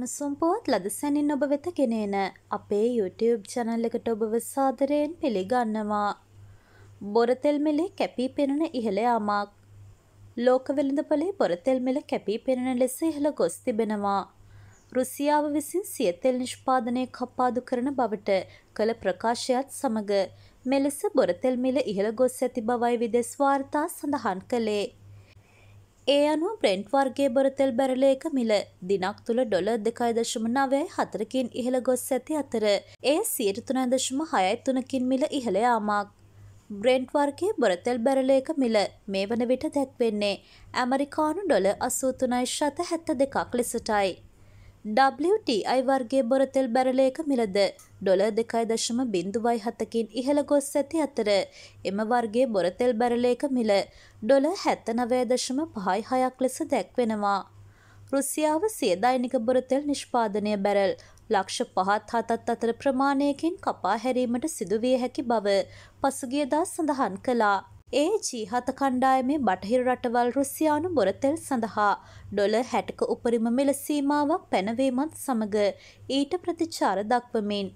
උණුසුම් පුවත් ලද සැනින් ඔබ වෙත ගෙනෙන අපේ YouTube channel එකට ඔබව සාදරයෙන් පිළිගන්නවා. බොරතෙල් මිලේ කැපී පෙනෙන ඉහළ යාමක්. ලෝක වෙළඳපොලේ බොරතෙල් මිල කැපී පෙනෙන ලෙස ඉහළ ගොස් තිබෙනවා. රුසියාව විසින් සිය තෙල් නිෂ්පාදනය කප්පාදු කරන බවට කළ ප්‍රකාශයත් සමග මෙලෙස බොරතෙල් මිල ඉහළ ගොස් ඇති බවයි විදෙස් වාර්තා සඳහන් කළේ. ඒ අනුව බ්‍රෙන්ට් වර්ගයේ බොරතෙල් බැරලයක මිල දිනක් තුළ ඩොලර් දෙකයි දශම නවයයි හතරකින් ඉහළ ගොස් ඇති අතර එය සියයට තුනයි දශම හයයි තුනකින් මිල ඉහළ යාමක්. බ්‍රෙන්ට් වර්ගයේ බොරතෙල් බැරලයක මිල මේ වන විට දැක්වෙන්නේ ඇමරිකානු ඩොල අසූ තුනයි ශත හැත්ත දෙකක් ලෙසටයි. WTI වර්ගයේ බොරතෙල් බැරලයක මිලද ඩොල දෙකයි දශම බින්දුවයි හතකින් ඉහළ ගොස් ඇති අතර එම වර්ගයේ බොරතෙල් බැරලයක මිල ඩොල හැත්ත නවය දශම පහයි හයක් ලෙස දැක්වෙනවා. රුසියාව සිය දෛනික බොරතෙල් නිෂ්පාදනය බැරල් ලක්ෂ පහත් හතත් අතර ප්‍රමාණයකින් කපා හැරීමට සිදුවිය හැකි බව පසුගියදා සඳහන් කළා. ඒ ජීහත කණ්ඩායමේ බටහිර රටවල් රුසියානු බොරතෙල් සඳහා ඩොල හැටක උපරිම මිල සීමාවක් පැනවීමත් සමග ඊට ප්‍රතිචාර දක්වමින්